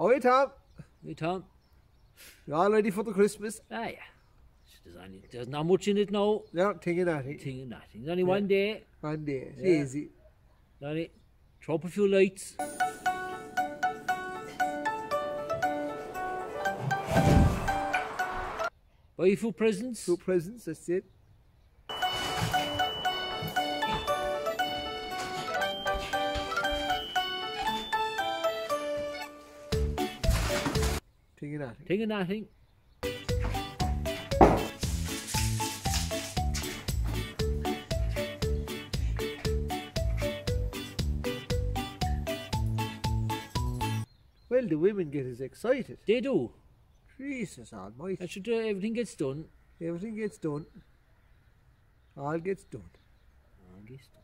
Are you, Tom? Hey, Tom. You all ready for the Christmas? Ah, yeah. There's, only, there's not much in it now. No, thinking nothing. Thing nothing. There's only one day. One day. It's Yeah. easy. Only throw up a few lights. Buy a few presents. Two presents, that's it. Thinking nothing. Thing and nothing. Well, the women get as excited. They do. Jesus almighty. That should, uh, everything gets done. Everything gets done. All gets done. All gets done.